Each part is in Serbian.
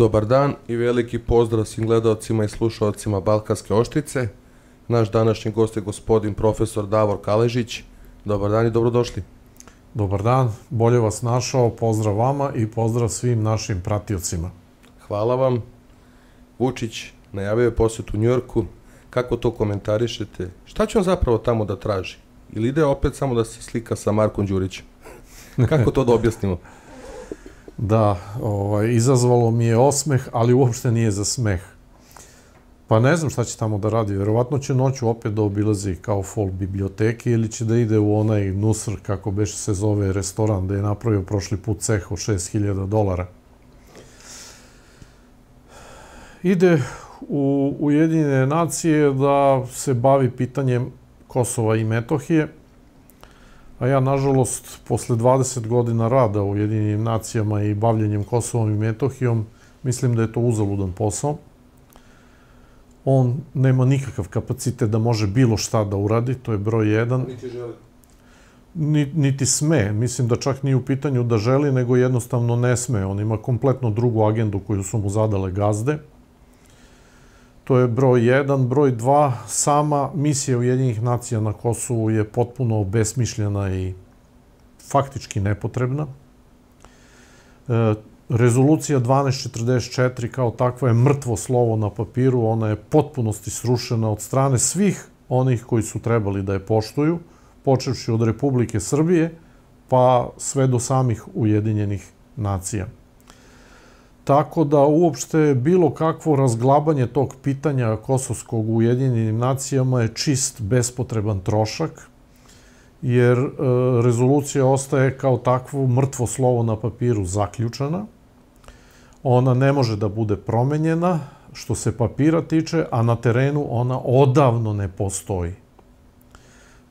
Dobar dan i veliki pozdrav svim gledalcima i slušalcima Balkanske oštice. Naš današnji gost je gospodin profesor Davor Kaležić. Dobar dan i dobrodošli. Dobar dan, bolje vas našao, pozdrav vama i pozdrav svim našim pratiocima. Hvala vam. Vučić najavio je posjet u Njorku. Kako to komentarišete? Šta će on zapravo tamo da traži? Ili ide opet samo da se slika sa Markom Đurićem? Kako to da objasnimo? Da, ovaj, izazvalo mi je osmeh, ali uopšte nije za smeh. Pa ne znam šta će tamo da radi. Verovatno će noću opet da obilazi kao folk biblioteke ili će da ide u onaj Nusr, kako beše se zove, restoran da je napravio prošli put ceh od 6000 dolara. Ide u Ujedinjene nacije da se bavi pitanjem Kosova i Metohije, a ja, nažalost, posle 20 godina rada u Ujedinjenim nacijama i bavljenjem Kosovom i Metohijom, mislim da je to uzaludan posao. On nema nikakav kapacitet da može bilo šta da uradi, to je broj jedan. Niti želi. Niti sme. Mislim da čak nije u pitanju da želi, nego jednostavno ne sme. On ima kompletno drugu agendu koju su mu zadale gazde. To je broj 1. Broj 2. Sama misija Ujedinjenih nacija na Kosovu je potpuno besmišljena i faktički nepotrebna. E, rezolucija 1244 kao takva je mrtvo slovo na papiru, ona je potpunosti srušena od strane svih onih koji su trebali da je poštuju, počevši od Republike Srbije, pa sve do samih Ujedinjenih nacija. Tako da uopšte bilo kakvo razglabanje tog pitanja kosovskog u Ujedinjenim nacijama je čist bespotreban trošak, jer e, rezolucija ostaje kao takvo mrtvo slovo na papiru zaključana. Ona ne može da bude promenjena što se papira tiče, a na terenu ona odavno ne postoji.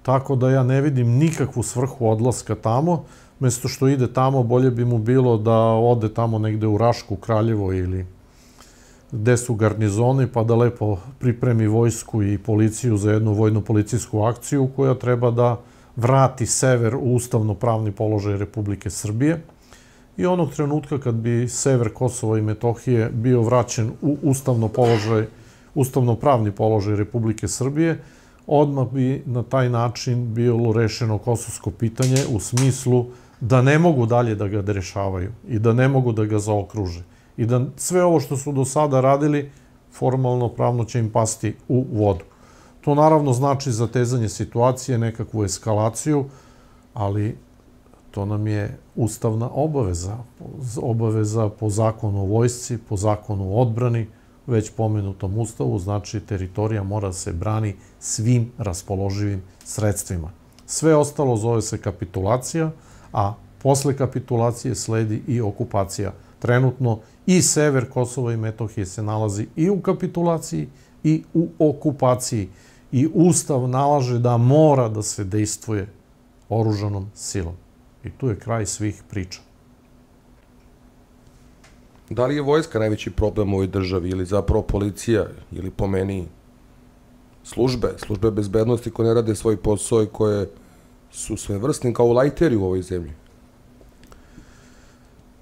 Tako da ja ne vidim nikakvu svrhu odlaska tamo, mesto što ide tamo, bolje bi mu bilo da ode tamo negde u Rašku, Kraljevo ili gde su garnizoni, pa da lepo pripremi vojsku i policiju za jednu vojno-policijsku akciju koja treba da vrati sever u ustavno-pravni položaj Republike Srbije. I onog trenutka kad bi sever Kosova i Metohije bio vraćen u ustavno položaj, ustavno-pravni položaj Republike Srbije, odmah bi na taj način bilo rešeno kosovsko pitanje u smislu da ne mogu dalje da ga rešavaju i da ne mogu da ga zaokruže. I da sve ovo što su do sada radili, formalno pravno će im pasti u vodu. To naravno znači zatezanje situacije, nekakvu eskalaciju, ali to nam je ustavna obaveza. Obaveza po zakonu o vojsci, po zakonu o odbrani, već pomenutom ustavu, znači teritorija mora se brani svim raspoloživim sredstvima. Sve ostalo zove se kapitulacija, a posle kapitulacije sledi i okupacija. Trenutno i sever Kosova i Metohije se nalazi i u kapitulaciji i u okupaciji. I Ustav nalaže da mora da se dejstvuje oružanom silom. I tu je kraj svih priča. Da li je vojska najveći problem u ovoj državi ili zapravo policija ili po meni službe, službe bezbednosti koje ne rade svoj posao i koje su sve vrstni kao lajteri u ovoj zemlji?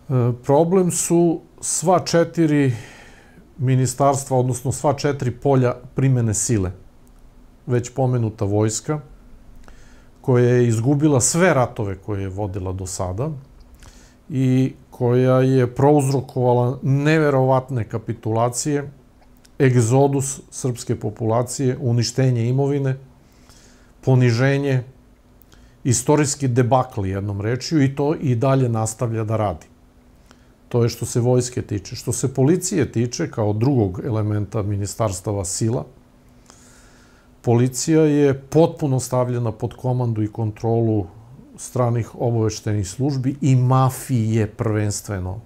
E, problem su sva četiri ministarstva, odnosno sva četiri polja primene sile. Već pomenuta vojska, koja je izgubila sve ratove koje je vodila do sada i koja je prouzrokovala neverovatne kapitulacije, egzodus srpske populacije, uništenje imovine, poniženje, istorijski debakli jednom rečju i to i dalje nastavlja da radi. To je što se vojske tiče. Što se policije tiče, kao drugog elementa ministarstava sila, policija je potpuno stavljena pod komandu i kontrolu stranih obaveštenih službi i mafije prvenstveno.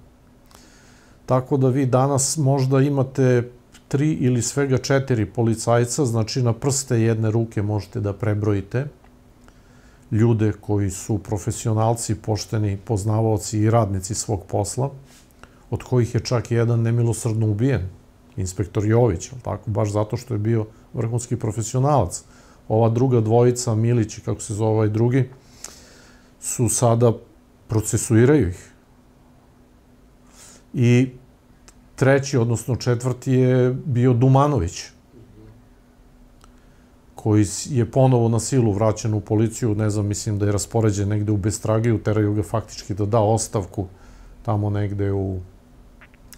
Tako da vi danas možda imate tri ili svega četiri policajca, znači na prste jedne ruke možete da prebrojite ljude koji su profesionalci, pošteni poznavaoci i radnici svog posla, od kojih je čak jedan nemilosrdno ubijen, inspektor Jović, tako, baš zato što je bio vrhunski profesionalac. Ova druga dvojica, Milić i kako se zove ovaj drugi, su sada procesuiraju ih. I treći, odnosno četvrti je bio Dumanović, koji je ponovo na silu vraćen u policiju, ne znam, mislim da je raspoređen negde u Bestragiju, teraju ga faktički da da ostavku tamo negde u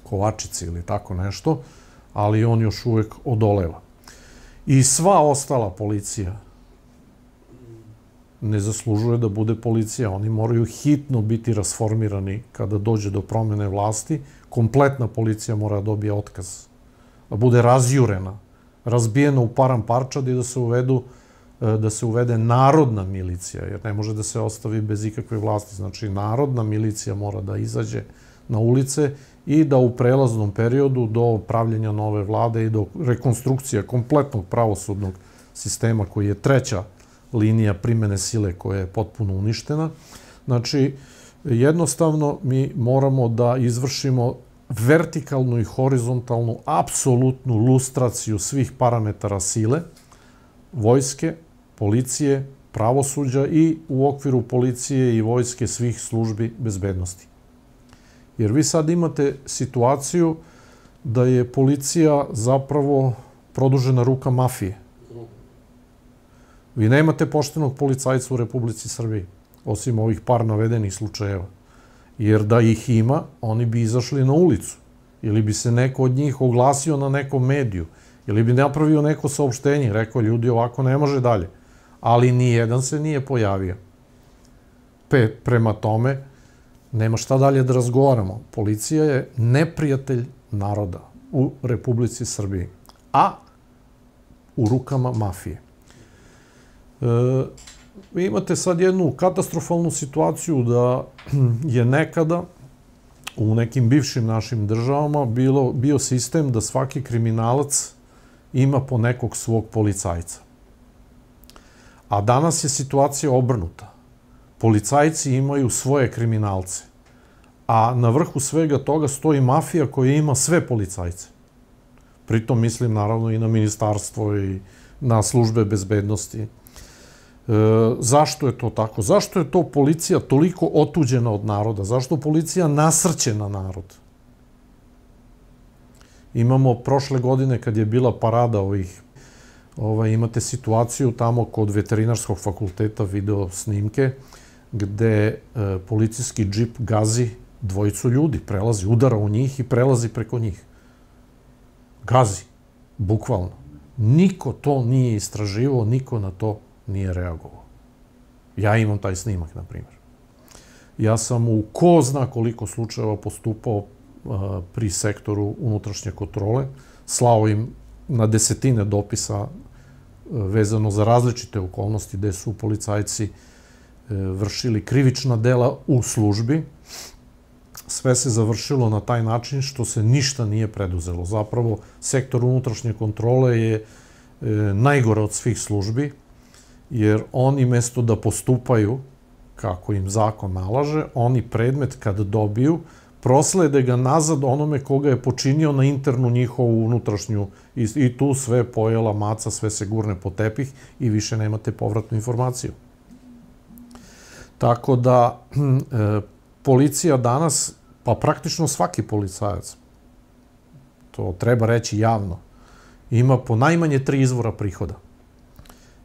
Kovačici ili tako nešto, ali on još uvek odoleva. I sva ostala policija ne zaslužuje da bude policija. Oni moraju hitno biti rasformirani kada dođe do promene vlasti. Kompletna policija mora da dobije otkaz. Da bude razjurena, razbijena u param parčad i da se uvedu e, da se uvede narodna milicija, jer ne može da se ostavi bez ikakve vlasti. Znači, narodna milicija mora da izađe na ulice i da u prelaznom periodu do pravljenja nove vlade i do rekonstrukcije kompletnog pravosudnog sistema koji je treća linija primene sile koja je potpuno uništena. Znači, jednostavno mi moramo da izvršimo vertikalnu i horizontalnu, apsolutnu lustraciju svih parametara sile, vojske, policije, pravosuđa i u okviru policije i vojske svih službi bezbednosti. Jer vi sad imate situaciju da je policija zapravo produžena ruka mafije. Vi nemate poštenog policajca u Republici Srbiji, osim ovih par navedenih slučajeva. Jer da ih ima, oni bi izašli na ulicu. Ili bi se neko od njih oglasio na nekom mediju. Ili bi napravio neko saopštenje, rekao ljudi ovako ne može dalje. Ali ni jedan se nije pojavio. Pe, prema tome, nema šta dalje da razgovaramo. Policija je neprijatelj naroda u Republici Srbiji, a u rukama mafije. E, vi imate sad jednu katastrofalnu situaciju da je nekada u nekim bivšim našim državama bilo, bio sistem da svaki kriminalac ima po nekog svog policajca. A danas je situacija obrnuta policajci imaju svoje kriminalce. A na vrhu svega toga stoji mafija koja ima sve policajce. Pritom mislim naravno i na ministarstvo i na službe bezbednosti. E, zašto je to tako? Zašto je to policija toliko otuđena od naroda? Zašto policija nasrće na narod? Imamo prošle godine kad je bila parada ovih ovaj, imate situaciju tamo kod veterinarskog fakulteta video snimke gde e, policijski džip gazi dvojicu ljudi, prelazi, udara u njih i prelazi preko njih. Gazi, bukvalno. Niko to nije istraživao, niko na to nije reagovao. Ja imam taj snimak, na primjer. Ja sam u ko zna koliko slučajeva postupao pri sektoru unutrašnje kontrole, slao im na desetine dopisa e, vezano za različite okolnosti gde su policajci E, vršili krivična dela u službi. Sve se završilo na taj način što se ništa nije preduzelo. Zapravo, sektor unutrašnje kontrole je e, najgore od svih službi, jer oni mesto da postupaju kako im zakon nalaže, oni predmet kad dobiju, proslede ga nazad onome koga je počinio na internu njihovu unutrašnju i, i tu sve pojela maca, sve se gurne po tepih i više nemate povratnu informaciju. Tako da, e, policija danas, pa praktično svaki policajac, to treba reći javno, ima po najmanje tri izvora prihoda.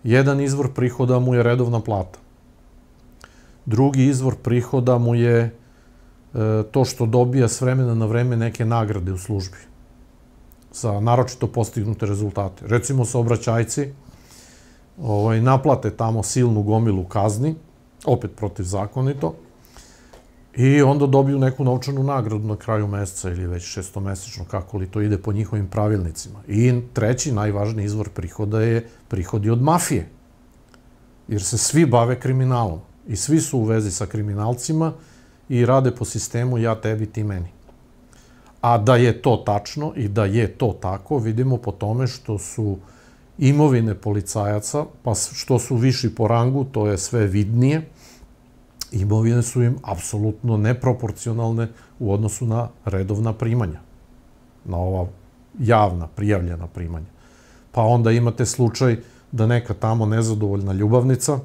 Jedan izvor prihoda mu je redovna plata. Drugi izvor prihoda mu je e, to što dobija s vremena na vreme neke nagrade u službi za naročito postignute rezultate. Recimo, saobraćajci ovaj, naplate tamo silnu gomilu kazni, opet protivzakonito, i onda dobiju neku novčanu nagradu na kraju meseca ili već šestomesečno, kako li to ide po njihovim pravilnicima. I treći, najvažniji izvor prihoda je prihodi od mafije, jer se svi bave kriminalom i svi su u vezi sa kriminalcima i rade po sistemu ja tebi, ti meni. A da je to tačno i da je to tako, vidimo po tome što su imovine policajaca, pa što su viši po rangu, to je sve vidnije, imovine su im apsolutno neproporcionalne u odnosu na redovna primanja, na ova javna, prijavljena primanja. Pa onda imate slučaj da neka tamo nezadovoljna ljubavnica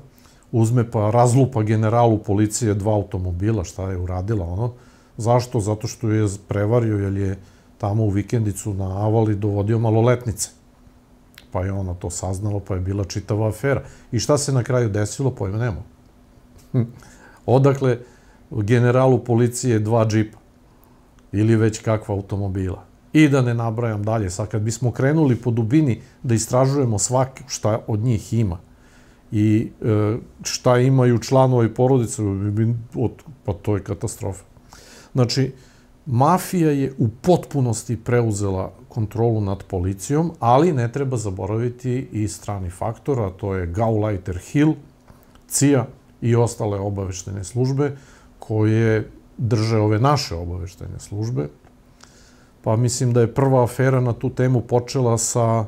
uzme pa razlupa generalu policije dva automobila, šta je uradila ono. Zašto? Zato što je prevario, jer je tamo u vikendicu na Avali dovodio maloletnice. Pa je ona to saznala, pa je bila čitava afera. I šta se na kraju desilo, pojma nema. Odakle generalu policije dva džipa ili već kakva automobila. I da ne nabrajam dalje, sad kad bismo krenuli po dubini da istražujemo svak šta od njih ima i e, šta imaju članovi porodice, pa to je katastrofa. Znači, mafija je u potpunosti preuzela kontrolu nad policijom, ali ne treba zaboraviti i strani faktor, a to je Gauleiter Hill, CIA i ostale obaveštene službe koje drže ove naše obaveštene službe. Pa mislim da je prva afera na tu temu počela sa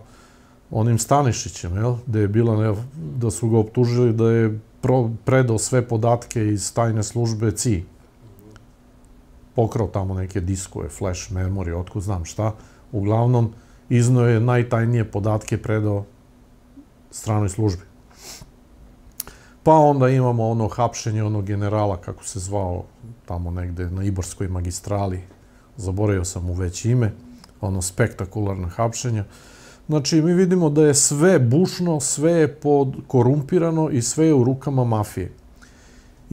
onim Stanišićem, jel? Gde je bila, da su ga optužili da je predao sve podatke iz tajne službe CIA. Pokrao tamo neke diskove, flash memory, otkud znam šta. Uglavnom, izno je najtajnije podatke predao stranoj službi. Pa onda imamo ono hapšenje onog generala, kako se zvao tamo negde na Iborskoj magistrali, zaboravio sam mu već ime, ono spektakularno hapšenje. Znači, mi vidimo da je sve bušno, sve je pod korumpirano i sve je u rukama mafije.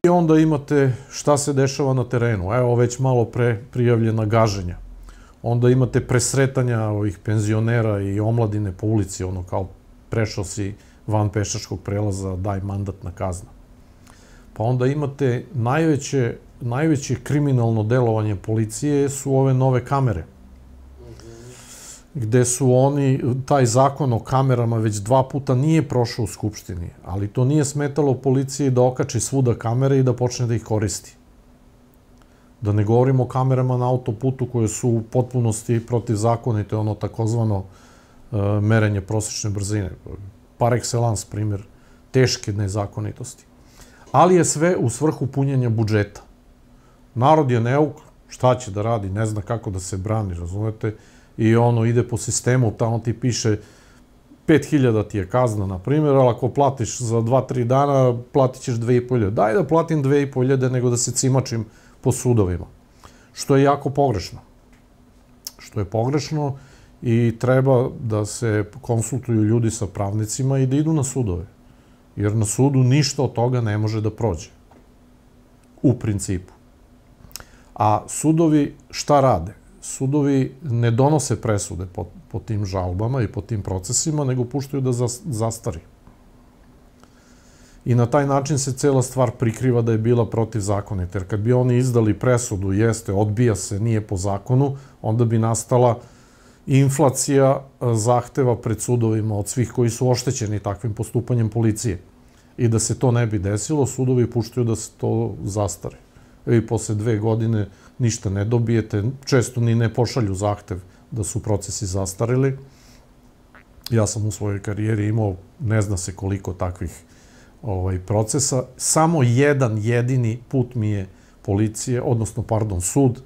I onda imate šta se dešava na terenu. Evo, već malo pre prijavljena gaženja. Onda imate presretanja ovih penzionera i omladine po ulici, ono kao prešao si van pešačkog prelaza, daj mandatna kazna. Pa onda imate najveće, najveće kriminalno delovanje policije su ove nove kamere gde su oni, taj zakon o kamerama već dva puta nije prošao u Skupštini, ali to nije smetalo policiji da okači svuda kamere i da počne da ih koristi. Da ne govorimo o kamerama na autoputu koje su u potpunosti protivzakonite, ono takozvano e, merenje prosečne brzine. Par excellence primjer teške nezakonitosti. Ali je sve u svrhu punjenja budžeta. Narod je neuk, šta će da radi, ne zna kako da se brani, razumete? i ono ide po sistemu, tamo ti piše 5000 ti je kazna, na primjer, ali ako platiš za 2-3 dana, platit ćeš 2500. Daj da platim 2500 nego da se cimačim po sudovima. Što je jako pogrešno. Što je pogrešno i treba da se konsultuju ljudi sa pravnicima i da idu na sudove. Jer na sudu ništa od toga ne može da prođe. U principu. A sudovi šta rade? sudovi ne donose presude po, po tim žalbama i po tim procesima, nego puštaju da zastari. I na taj način se cela stvar prikriva da je bila protivzakonita. Jer kad bi oni izdali presudu, jeste, odbija se, nije po zakonu, onda bi nastala inflacija e, zahteva pred sudovima od svih koji su oštećeni takvim postupanjem policije. I da se to ne bi desilo, sudovi puštaju da se to zastari. I posle dve godine ništa ne dobijete, često ni ne pošalju zahtev da su procesi zastarili. Ja sam u svojoj karijeri imao ne zna se koliko takvih ovaj, procesa. Samo jedan jedini put mi je policije, odnosno, pardon, sud,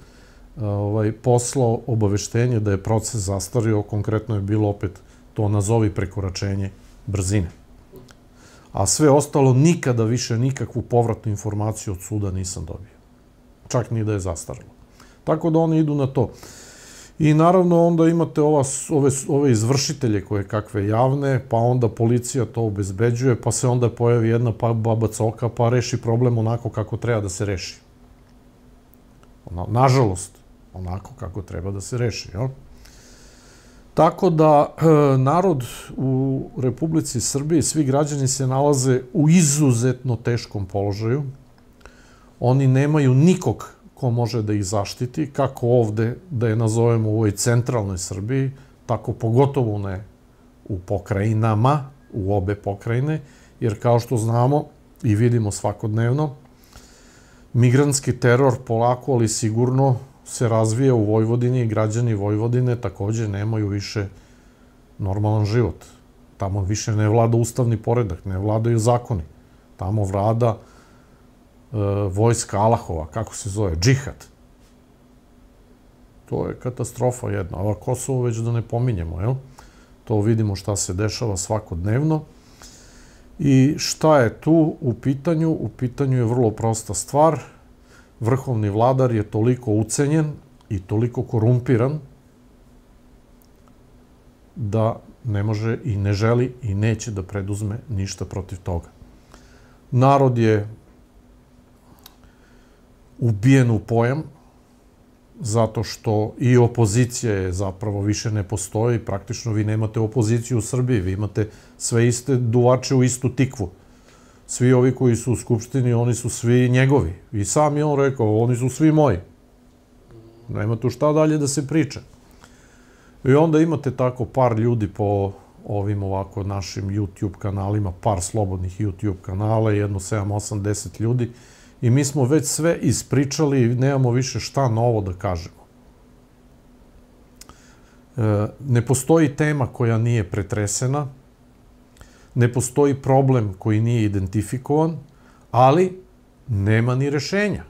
ovaj, poslao obaveštenje da je proces zastario, konkretno je bilo opet to nazovi prekoračenje brzine. A sve ostalo, nikada više nikakvu povratnu informaciju od suda nisam dobio čak ni da je zastaralo. Tako da oni idu na to. I naravno onda imate ova, ove, ove izvršitelje koje kakve javne, pa onda policija to obezbeđuje, pa se onda pojavi jedna pa, baba coka, pa reši problem onako kako treba da se reši. Nažalost, onako kako treba da se reši. Jel? Tako da e, narod u Republici Srbiji, svi građani se nalaze u izuzetno teškom položaju, Oni nemaju nikog ko može da ih zaštiti, kako ovde, da je nazovemo u ovoj centralnoj Srbiji, tako pogotovo ne u pokrajinama, u obe pokrajine, jer kao što znamo i vidimo svakodnevno, migrantski teror polako, ali sigurno se razvija u Vojvodini i građani Vojvodine takođe nemaju više normalan život. Tamo više ne vlada ustavni poredak, ne vladaju zakoni. Tamo vlada E, vojska Alahova, kako se zove, džihad. To je katastrofa jedna. Ova Kosovo već da ne pominjemo, jel? To vidimo šta se dešava svakodnevno. I šta je tu u pitanju? U pitanju je vrlo prosta stvar. Vrhovni vladar je toliko ucenjen i toliko korumpiran da ne može i ne želi i neće da preduzme ništa protiv toga. Narod je ubijen u pojam, zato što i opozicija je zapravo više ne postoji, praktično vi nemate opoziciju u Srbiji, vi imate sve iste duvače u istu tikvu. Svi ovi koji su u Skupštini, oni su svi njegovi. I sam je on rekao, oni su svi moji. Nema tu šta dalje da se priča. I onda imate tako par ljudi po ovim ovako našim YouTube kanalima, par slobodnih YouTube kanala, jedno 7, 8, 10 ljudi, i mi smo već sve ispričali i nemamo više šta novo da kažemo. E, ne postoji tema koja nije pretresena, ne postoji problem koji nije identifikovan, ali nema ni rešenja.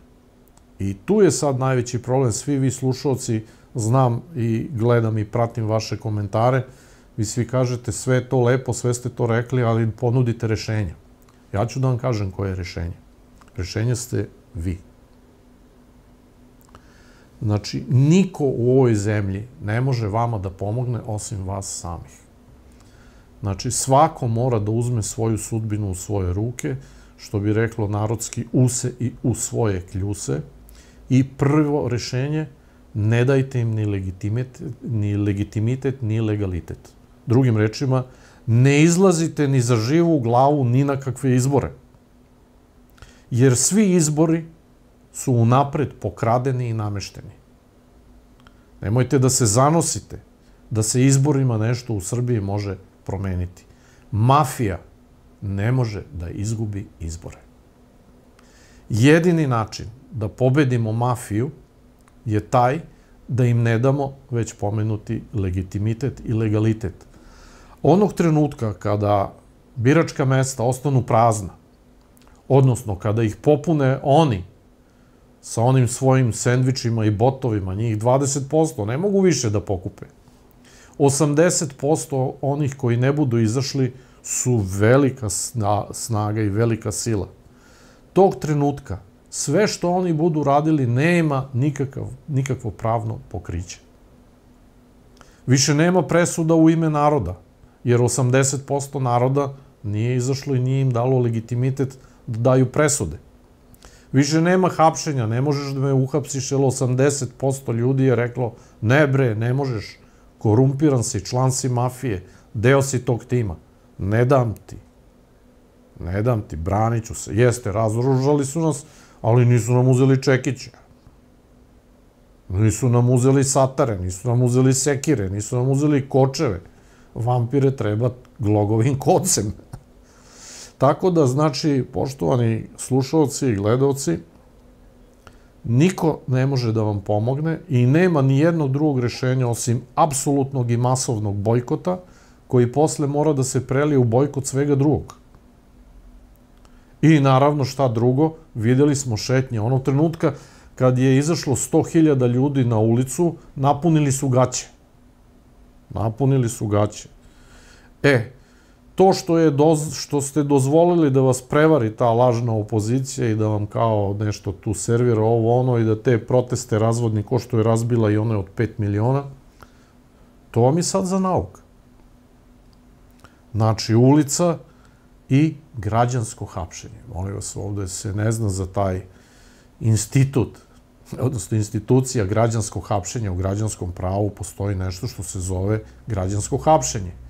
I tu je sad najveći problem. Svi vi slušalci, znam i gledam i pratim vaše komentare, vi svi kažete sve je to lepo, sve ste to rekli, ali ponudite rešenja. Ja ću da vam kažem koje je rešenje. Rešenje ste vi. Znači, niko u ovoj zemlji ne može vama da pomogne osim vas samih. Znači, svako mora da uzme svoju sudbinu u svoje ruke, što bi reklo narodski use i u svoje kljuse. I prvo rešenje, ne dajte im ni legitimitet, ni legitimitet, ni legalitet. Drugim rečima, ne izlazite ni za živu glavu ni na kakve izbore jer svi izbori su unapred pokradeni i namešteni. Nemojte da se zanosite da se izborima nešto u Srbiji može promeniti. Mafija ne može da izgubi izbore. Jedini način da pobedimo mafiju je taj da im ne damo već pomenuti legitimitet i legalitet. Onog trenutka kada biračka mesta ostanu prazna, odnosno kada ih popune oni sa onim svojim sendvičima i botovima, njih 20%, ne mogu više da pokupe. 80% onih koji ne budu izašli su velika snaga i velika sila. Tog trenutka sve što oni budu radili nema nikakav, nikakvo pravno pokriće. Više nema presuda u ime naroda, jer 80% naroda nije izašlo i nije im dalo legitimitet da daju presude. Više nema hapšenja, ne možeš da me uhapsiš, jer 80% ljudi je reklo, ne bre, ne možeš, korumpiran si, član si mafije, deo si tog tima. Ne dam ti. Ne dam ti, branit ću se. Jeste, razoružali su nas, ali nisu nam uzeli čekiće. Nisu nam uzeli satare, nisu nam uzeli sekire, nisu nam uzeli kočeve. Vampire treba glogovim kocem. Tako da, znači, poštovani slušalci i gledalci, niko ne može da vam pomogne i nema ni jednog drugog rešenja osim apsolutnog i masovnog bojkota, koji posle mora da se prelije u bojkot svega drugog. I naravno šta drugo, videli smo šetnje. Onog trenutka kad je izašlo 100.000 ljudi na ulicu, napunili su gaće. Napunili su gaće. E, to što, je doz, što ste dozvolili da vas prevari ta lažna opozicija i da vam kao nešto tu servira ovo ono i da te proteste razvodni ko što je razbila i one od 5 miliona, to vam je sad za nauk. Znači, ulica i građansko hapšenje. Molim vas, ovde se ne zna za taj institut, odnosno institucija građanskog hapšenja u građanskom pravu postoji nešto što se zove građansko hapšenje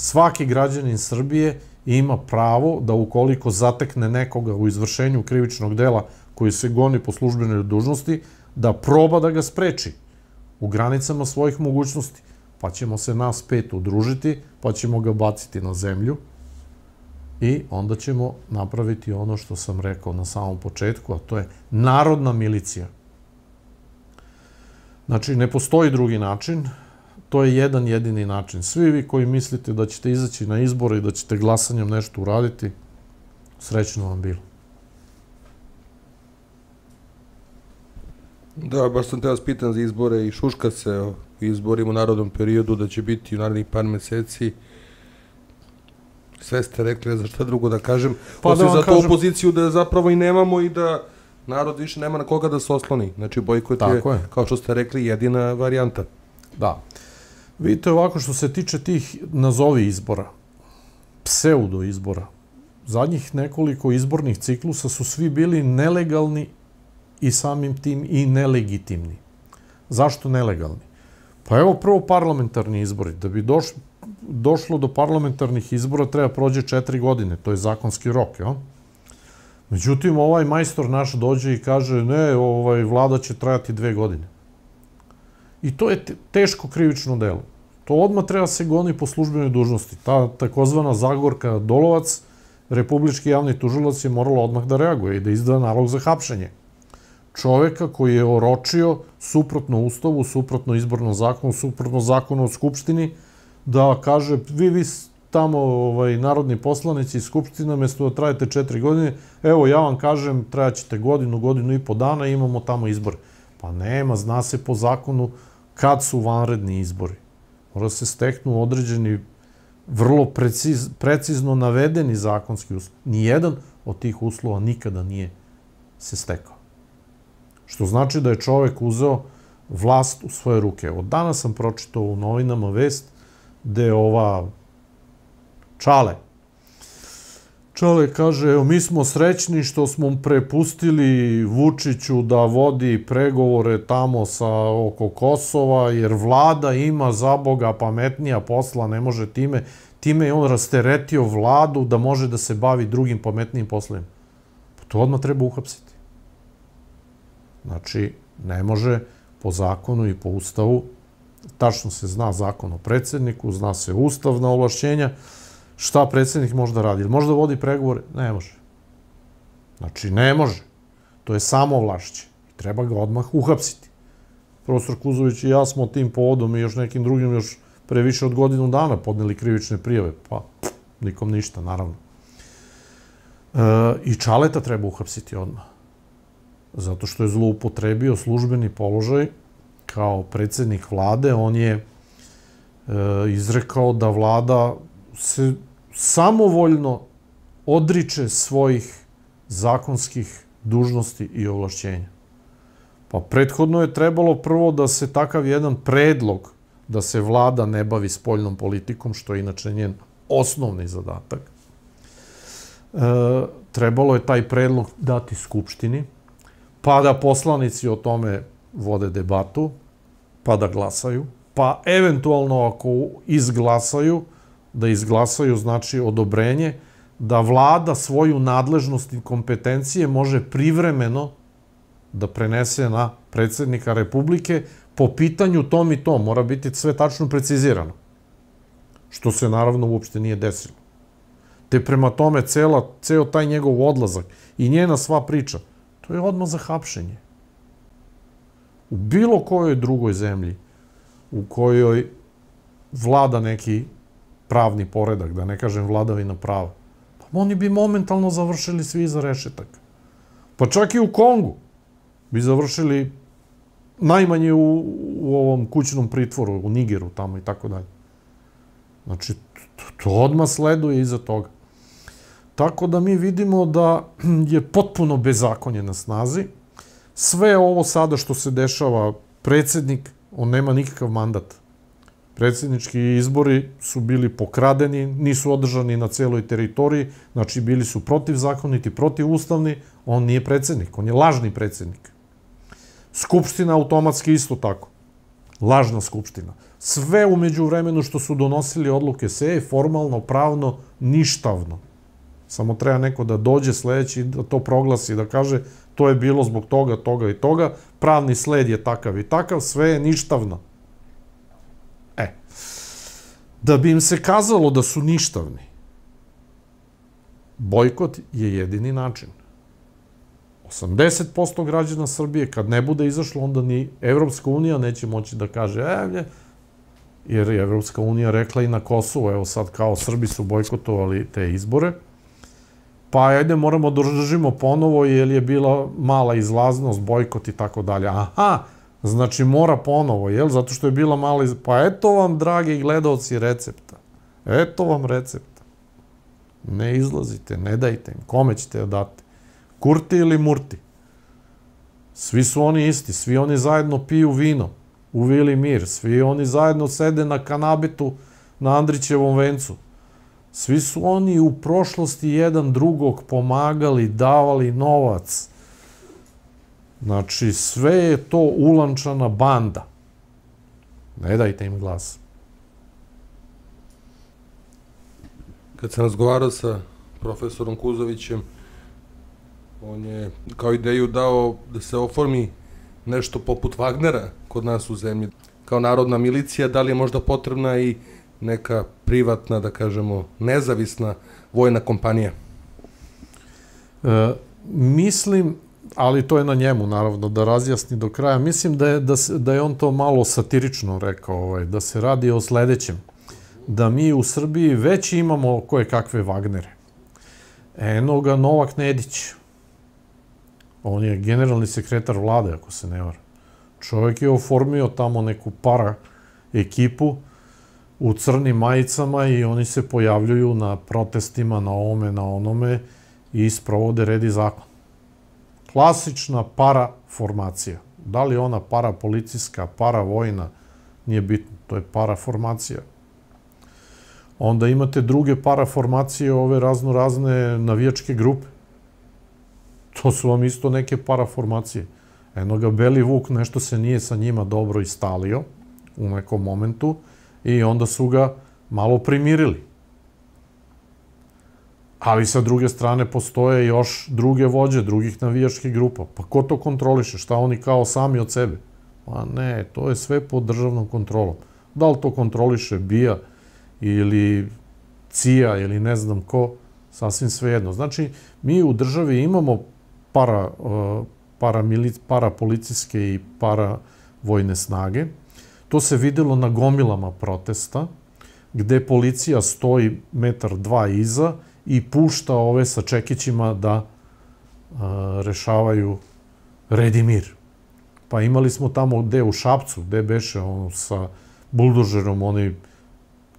svaki građanin Srbije ima pravo da ukoliko zatekne nekoga u izvršenju krivičnog dela koji se goni po službenoj dužnosti, da proba da ga spreči u granicama svojih mogućnosti. Pa ćemo se nas pet udružiti, pa ćemo ga baciti na zemlju i onda ćemo napraviti ono što sam rekao na samom početku, a to je narodna milicija. Znači, ne postoji drugi način, To je jedan jedini način. Svi vi koji mislite da ćete izaći na izbore i da ćete glasanjem nešto uraditi, srećno vam bilo. Da, baš sam te vas pitan za izbore i šuška se o izborima u narodnom periodu, da će biti u narednih par meseci. Sve ste rekli, za šta drugo da kažem. Pa da za kažem... tu opoziciju da zapravo i nemamo i da narod više nema na koga da se osloni. Znači, bojkot je, je, kao što ste rekli, jedina varijanta. Da. Vidite ovako što se tiče tih nazovi izbora, pseudo izbora, zadnjih nekoliko izbornih ciklusa su svi bili nelegalni i samim tim i nelegitimni. Zašto nelegalni? Pa evo prvo parlamentarni izbori. Da bi doš, došlo do parlamentarnih izbora treba prođe četiri godine, to je zakonski rok, ja? Međutim, ovaj majstor naš dođe i kaže, ne, ovaj, vlada će trajati dve godine. I to je teško krivično delo. To odmah treba se goni po službenoj dužnosti. Ta takozvana Zagorka Dolovac, republički javni tužilac je morala odmah da reaguje i da izda nalog za hapšenje. Čoveka koji je oročio suprotno ustavu, suprotno izbornom zakonu, suprotno zakonu o Skupštini, da kaže, vi, vi tamo ovaj, narodni poslanici iz Skupština, mesto da trajete četiri godine, evo ja vam kažem, trajaćete godinu, godinu i po dana, imamo tamo izbor. Pa nema, zna se po zakonu kad su vanredni izbori. Mora se steknu određeni, vrlo preciz, precizno navedeni zakonski uslov. Nijedan od tih uslova nikada nije se stekao. Što znači da je čovek uzeo vlast u svoje ruke. Od danas sam pročitao u novinama vest gde ova Čale. Čale kaže, evo, mi smo srećni što smo prepustili Vučiću da vodi pregovore tamo sa oko Kosova, jer vlada ima za Boga pametnija posla, ne može time. Time je on rasteretio vladu da može da se bavi drugim pametnijim poslovima. Pa to odmah treba uhapsiti. Znači, ne može po zakonu i po ustavu, tačno se zna zakon o predsedniku, zna se ustavna ovlašćenja, šta predsednik može da radi. Može da vodi pregovore? Ne može. Znači, ne može. To je samo vlašće. Treba ga odmah uhapsiti. Profesor Kuzović i ja smo tim povodom i još nekim drugim još pre više od godinu dana podneli krivične prijave. Pa, nikom ništa, naravno. E, I Čaleta treba uhapsiti odmah. Zato što je zloupotrebio službeni položaj kao predsednik vlade. On je e, izrekao da vlada se samovoljno odriče svojih zakonskih dužnosti i ovlašćenja. Pa prethodno je trebalo prvo da se takav jedan predlog da se vlada ne bavi spoljnom politikom, što je inače njen osnovni zadatak. E, trebalo je taj predlog dati Skupštini, pa da poslanici o tome vode debatu, pa da glasaju, pa eventualno ako izglasaju, da izglasaju znači odobrenje da vlada svoju nadležnost i kompetencije može privremeno da prenese na predsednika Republike po pitanju tom i tom. Mora biti sve tačno precizirano. Što se naravno uopšte nije desilo. Te prema tome cela, ceo taj njegov odlazak i njena sva priča, to je odmah za hapšenje. U bilo kojoj drugoj zemlji u kojoj vlada neki pravni poredak, da ne kažem vladavina prava. Pa oni bi momentalno završili svi za rešetak. Pa čak i u Kongu bi završili najmanje u, u ovom kućnom pritvoru, u Nigeru tamo i tako dalje. Znači, to, to odmah sleduje iza toga. Tako da mi vidimo da je potpuno bezakonje na snazi. Sve ovo sada što se dešava, predsednik, on nema nikakav mandat. Predsjednički izbori su bili pokradeni, nisu održani na celoj teritoriji, znači bili su protivzakoniti, protivustavni, on nije predsjednik, on je lažni predsjednik. Skupština automatski isto tako. Lažna skupština. Sve umeđu vremenu što su donosili odluke se je formalno, pravno, ništavno. Samo treba neko da dođe sledeći, da to proglasi, da kaže to je bilo zbog toga, toga i toga, pravni sled je takav i takav, sve je ništavno. Da bi im se kazalo da su ništavni. Bojkot je jedini način. 80% građana Srbije, kad ne bude izašlo, onda ni Evropska unija neće moći da kaže, e, jer je Evropska unija rekla i na Kosovo, evo sad kao Srbi su bojkotovali te izbore, pa ajde moramo da držimo ponovo, jer je bila mala izlaznost, bojkot i tako dalje. Aha, Znači, mora ponovo, jel? Zato što je bila mala... Iz... Pa eto vam, dragi gledalci, recepta. Eto vam recepta. Ne izlazite, ne dajte im. Kome ćete da dati? Kurti ili Murti? Svi su oni isti, svi oni zajedno piju vino. u Vili Mir, svi oni zajedno sede na kanabitu na Andrićevom vencu. Svi su oni u prošlosti jedan drugog pomagali, davali novac. Znači, sve je to ulančana banda. Ne dajte im glas. Kad sam razgovarao sa profesorom Kuzovićem, on je kao ideju dao da se oformi nešto poput Wagnera kod nas u zemlji. Kao narodna milicija, da li je možda potrebna i neka privatna, da kažemo, nezavisna vojna kompanija? E, mislim, ali to je na njemu, naravno, da razjasni do kraja. Mislim da je, da, da je on to malo satirično rekao, ovaj, da se radi o sledećem. Da mi u Srbiji već imamo koje kakve Wagnere. Eno ga Novak Nedić. On je generalni sekretar vlade, ako se ne vara. Čovjek je oformio tamo neku para ekipu u crnim majicama i oni se pojavljuju na protestima, na ovome, na onome i sprovode red i zakon. Klasična para formacija. Da li ona para policijska, para vojna, nije bitno, to je para formacija. Onda imate druge paraformacije, ove razno razne navijačke grupe. To su vam isto neke paraformacije. Eno ga Beli Vuk nešto se nije sa njima dobro istalio u nekom momentu i onda su ga malo primirili. Ali sa druge strane postoje još druge vođe, drugih navijačkih grupa. Pa ko to kontroliše? Šta oni kao sami od sebe? Pa ne, to je sve pod državnom kontrolom. Da li to kontroliše BIA ili CIA ili ne znam ko, sasvim svejedno. Znači, mi u državi imamo para, uh, para, para policijske i para vojne snage. To se videlo na gomilama protesta, gde policija stoji metar dva iza i pušta ove sa čekićima da rešavaju red i mir. Pa imali smo tamo gde u Šapcu, gde beše ono sa buldožerom, oni,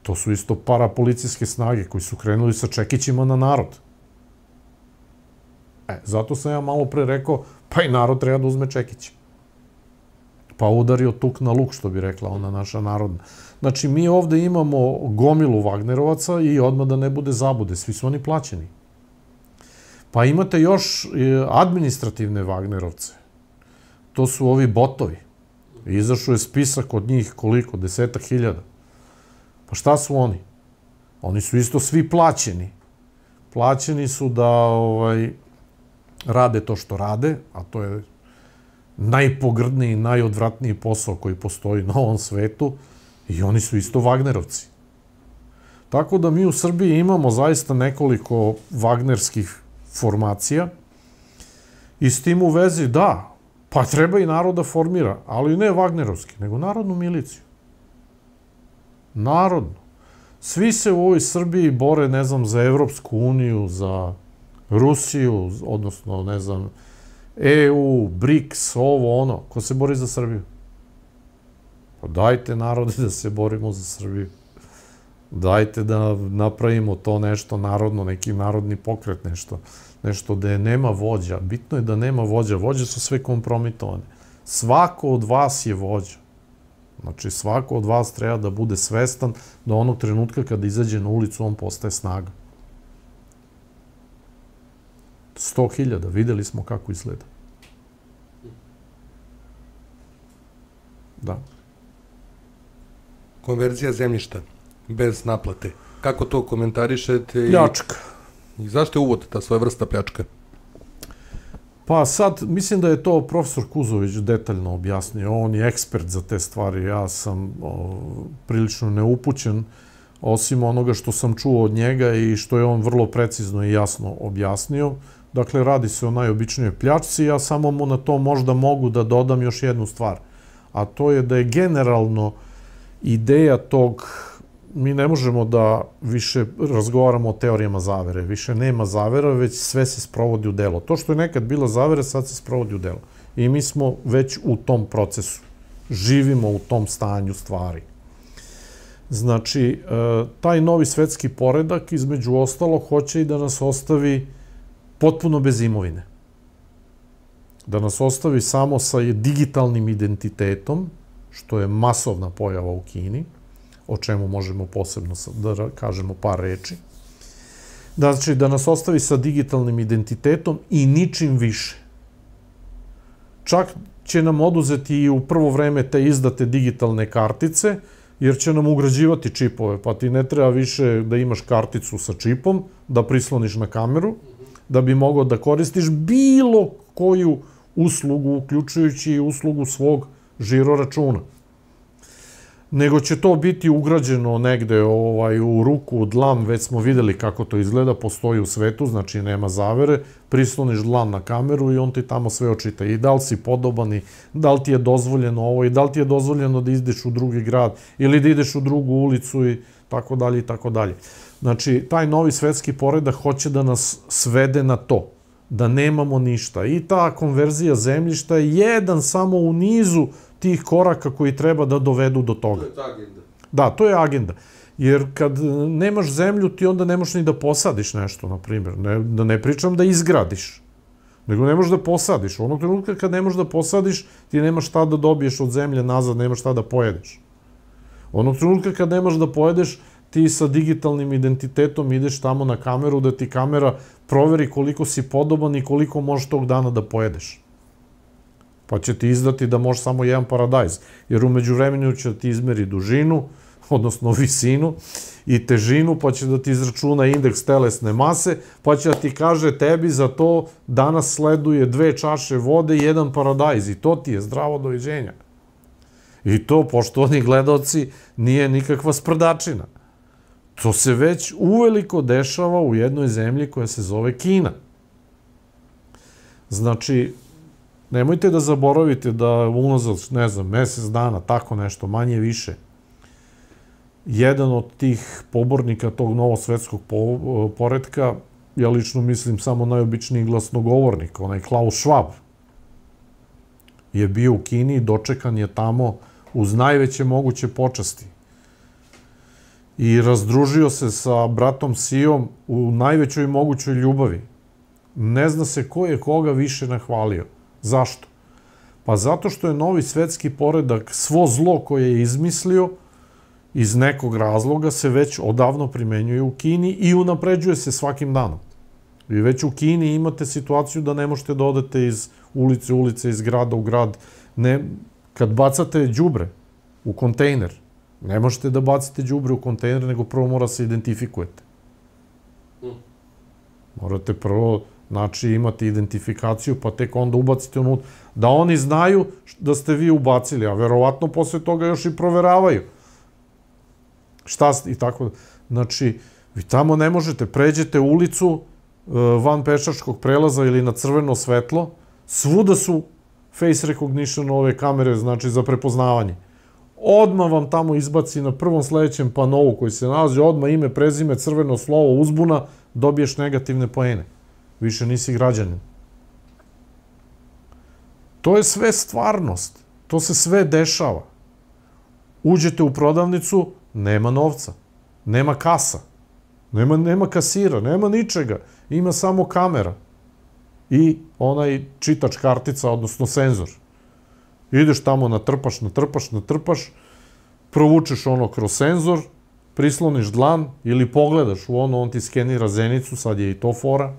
to su isto parapolicijske snage koji su krenuli sa čekićima na narod. E, zato sam ja malo pre rekao, pa i narod treba da uzme čekiće pa udario tuk na luk, što bi rekla ona naša narodna. Znači, mi ovde imamo gomilu Wagnerovaca i odmah da ne bude zabude, svi su oni plaćeni. Pa imate još e, administrativne Wagnerovce. To su ovi botovi. Izašao je spisak od njih koliko? Desetak hiljada. Pa šta su oni? Oni su isto svi plaćeni. Plaćeni su da ovaj, rade to što rade, a to je najpogrdniji, najodvratniji posao koji postoji na ovom svetu i oni su isto Wagnerovci. Tako da mi u Srbiji imamo zaista nekoliko Wagnerskih formacija i s tim u vezi da, pa treba i narod da formira, ali ne Wagnerovski, nego narodnu miliciju. Narodnu. Svi se u ovoj Srbiji bore, ne znam, za Evropsku uniju, za Rusiju, odnosno, ne znam, EU, BRICS, ovo, ono. Ko se bori za Srbiju? Pa dajte narode da se borimo za Srbiju. Dajte da napravimo to nešto narodno, neki narodni pokret, nešto, nešto da nema vođa. Bitno je da nema vođa. Vođe su sve kompromitovane. Svako od vas je vođa. Znači, svako od vas treba da bude svestan da onog trenutka kada izađe na ulicu, on postaje snaga. 100.000, videli smo kako izgleda. Da. Konverzija zemljišta bez naplate. Kako to komentarišete? Pljačka. I, i zašto je uvod ta svoja vrsta pljačka? Pa sad, mislim da je to profesor Kuzović detaljno objasnio. On je ekspert za te stvari. Ja sam o, prilično neupućen, osim onoga što sam čuo od njega i što je on vrlo precizno i jasno objasnio. Dakle, radi se o najobičnijoj pljačci, ja samo mu na to možda mogu da dodam još jednu stvar, a to je da je generalno ideja tog, mi ne možemo da više razgovaramo o teorijama zavere, više nema zavera, već sve se sprovodi u delo. To što je nekad bila zavera, sad se sprovodi u delo. I mi smo već u tom procesu. Živimo u tom stanju stvari. Znači, e, taj novi svetski poredak, između ostalo, hoće i da nas ostavi potpuno bez imovine. Da nas ostavi samo sa digitalnim identitetom što je masovna pojava u Kini, o čemu možemo posebno da kažemo par reči. Znači, da nas ostavi sa digitalnim identitetom i ničim više. Čak će nam oduzeti i u prvo vreme te izdate digitalne kartice, jer će nam ugrađivati čipove, pa ti ne treba više da imaš karticu sa čipom, da prisloniš na kameru, da bi mogao da koristiš bilo koju uslugu, uključujući i uslugu svog žiro računa nego će to biti ugrađeno negde ovaj, u ruku, u dlan, već smo videli kako to izgleda, postoji u svetu, znači nema zavere, prisloniš dlan na kameru i on ti tamo sve očita. I da li si podoban i da li ti je dozvoljeno ovo i da li ti je dozvoljeno da ideš u drugi grad ili da ideš u drugu ulicu i tako dalje i tako dalje. Znači, taj novi svetski poredak hoće da nas svede na to, da nemamo ništa. I ta konverzija zemljišta je jedan samo u nizu tih koraka koji treba da dovedu do toga. To je ta agenda. Da, to je agenda. Jer kad nemaš zemlju, ti onda ne možeš ni da posadiš nešto, na primjer. Ne, da ne pričam da izgradiš, nego ne možeš da posadiš. Onog trenutka kad ne možeš da posadiš, ti nemaš šta da dobiješ od zemlje nazad, nemaš šta da pojedeš. Onog trenutka kad nemaš da pojedeš, ti sa digitalnim identitetom ideš tamo na kameru da ti kamera proveri koliko si podoban i koliko možeš tog dana da pojedeš pa će ti izdati da može samo jedan paradajz. Jer umeđu vremenu će ti izmeri dužinu, odnosno visinu i težinu, pa će da ti izračuna indeks telesne mase, pa će da ti kaže tebi za to danas sleduje dve čaše vode i jedan paradajz i to ti je zdravo doviđenja. I to, poštovani gledalci, nije nikakva sprdačina. To se već uveliko dešava u jednoj zemlji koja se zove Kina. Znači, Nemojte da zaboravite da unazad, ne znam, mesec dana, tako nešto, manje više, jedan od tih pobornika tog novosvetskog po, poredka, ja lično mislim samo najobičniji glasnogovornik, onaj Klaus Schwab, je bio u Kini i dočekan je tamo uz najveće moguće počasti. I razdružio se sa bratom Sijom u najvećoj mogućoj ljubavi. Ne zna se ko je koga više nahvalio. Zašto? Pa zato što je novi svetski poredak, svo zlo koje je izmislio, iz nekog razloga se već odavno primenjuje u Kini i unapređuje se svakim danom. Vi već u Kini imate situaciju da ne možete da odete iz ulice u ulice, iz grada u grad. Ne, kad bacate đubre u kontejner, ne možete da bacite đubre u kontejner, nego prvo mora se identifikujete. Hm. Morate prvo Znači, imate identifikaciju, pa tek onda ubacite unutra. Da oni znaju da ste vi ubacili, a verovatno posle toga još i proveravaju. Šta ste, i tako. Znači, vi tamo ne možete, pređete ulicu e, van pešačkog prelaza ili na crveno svetlo, svuda su face recognition ove kamere, znači za prepoznavanje. Odma vam tamo izbaci na prvom sledećem panovu koji se nalazi, odma ime, prezime, crveno slovo, uzbuna, dobiješ negativne poene više nisi građanin. To je sve stvarnost. To se sve dešava. Uđete u prodavnicu, nema novca. Nema kasa. Nema, nema kasira, nema ničega. Ima samo kamera. I onaj čitač kartica, odnosno senzor. Ideš tamo, natrpaš, natrpaš, natrpaš, provučeš ono kroz senzor, prisloniš dlan ili pogledaš u ono, on ti skenira zenicu, sad je i to fora,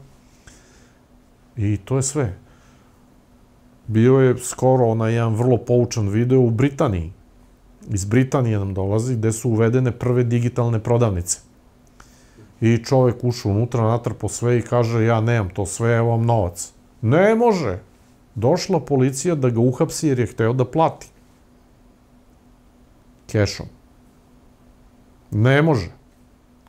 I to je sve. Bio je skoro onaj jedan vrlo poučan video u Britaniji. Iz Britanije nam dolazi, gde su uvedene prve digitalne prodavnice. I čovek ušao unutra, natrpo sve i kaže, ja nemam to sve, evo vam novac. Ne može. Došla policija da ga uhapsi jer je hteo da plati. Kešom. Ne može.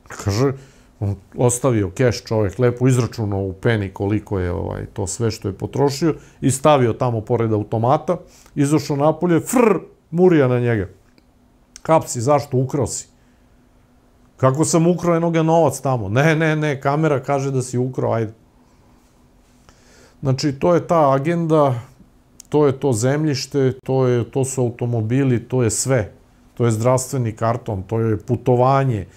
Kaže, on ostavio keš čovek lepo izračunao u peni koliko je ovaj to sve što je potrošio i stavio tamo pored automata, izašao napolje, fr, murija na njega. Kapsi, zašto ukrao si? Kako sam ukrao enoga novac tamo? Ne, ne, ne, kamera kaže da si ukrao, ajde. Znači, to je ta agenda, to je to zemljište, to, je, to su automobili, to je sve. To je zdravstveni karton, to je putovanje,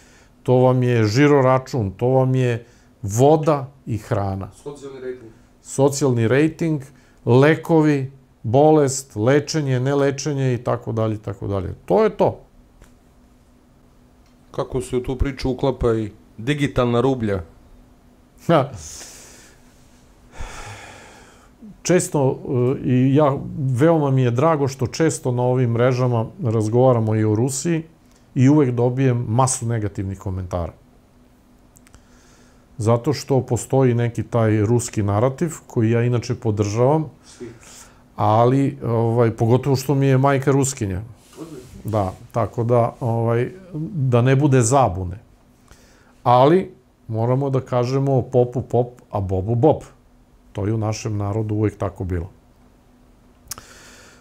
to vam je žiro račun, to vam je voda i hrana. Socijalni rating. Socijalni rating, lekovi, bolest, lečenje, nelečenje i tako dalje tako dalje. To je to. Kako se u tu priču uklapa i digitalna rublja? Ha. Često e, i ja veoma mi je drago što često na ovim mrežama razgovaramo i o Rusiji i uvek dobijem masu negativnih komentara. Zato što postoji neki taj ruski narativ koji ja inače podržavam, ali ovaj pogotovo što mi je majka ruskinja. Da, tako da ovaj da ne bude zabune. Ali moramo da kažemo popu pop, a bobu bob. To je u našem narodu uvek tako bilo.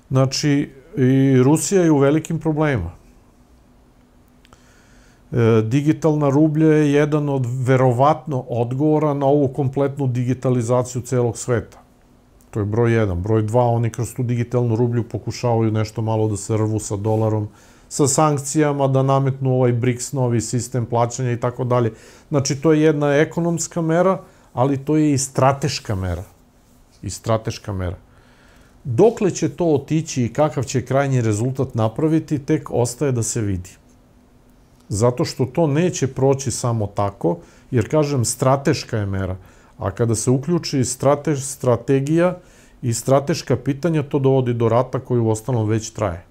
Znači, i Rusija je u velikim problemima. E, digitalna rublja je jedan od verovatno odgovora na ovu kompletnu digitalizaciju celog sveta. To je broj jedan. Broj dva, oni kroz tu digitalnu rublju pokušavaju nešto malo da se rvu sa dolarom, sa sankcijama, da nametnu ovaj BRICS novi sistem plaćanja i tako dalje. Znači, to je jedna ekonomska mera, ali to je i strateška mera. I strateška mera. Dokle će to otići i kakav će krajnji rezultat napraviti, tek ostaje da se vidi. Zato što to neće proći samo tako, jer, kažem, strateška je mera. A kada se uključi strate, strategija i strateška pitanja, to dovodi do rata koji u ostalom već traje.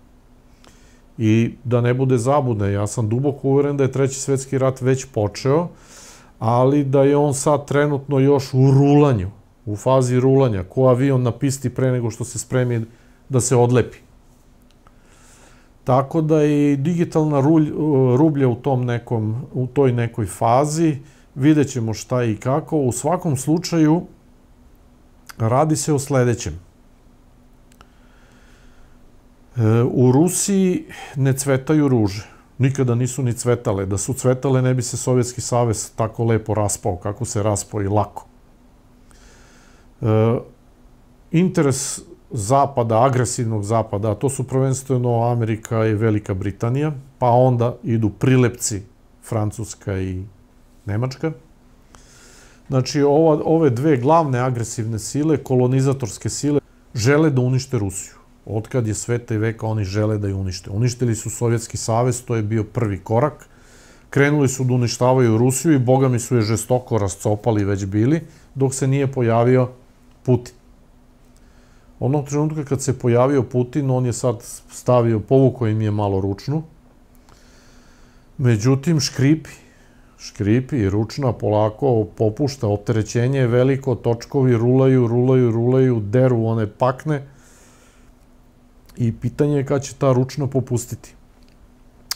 I da ne bude zabude, ja sam duboko uveren da je Treći svetski rat već počeo, ali da je on sad trenutno još u rulanju, u fazi rulanja, ko avion na pisti pre nego što se spremi da se odlepi. Tako da i digitalna rulj, rublja u tom nekom, u toj nekoj fazi, vidjet ćemo šta i kako. U svakom slučaju, radi se o sledećem. E, u Rusiji ne cvetaju ruže. Nikada nisu ni cvetale. Da su cvetale, ne bi se Sovjetski savez tako lepo raspao, kako se raspao i lako. E, interes zapada, agresivnog zapada, a to su prvenstveno Amerika i Velika Britanija, pa onda idu prilepci Francuska i Nemačka. Znači, ova, ove dve glavne agresivne sile, kolonizatorske sile, žele da unište Rusiju. Otkad je sveta i veka oni žele da je unište. Uništili su Sovjetski savez, to je bio prvi korak. Krenuli su da uništavaju Rusiju i boga mi su je žestoko rascopali već bili, dok se nije pojavio Putin. Onog trenutka kad se pojavio Putin, on je sad stavio, povukao im je malo ručnu. Međutim, škripi, škripi i ručna polako popušta, opterećenje je veliko, točkovi rulaju, rulaju, rulaju, deru one pakne i pitanje je kad će ta ručna popustiti.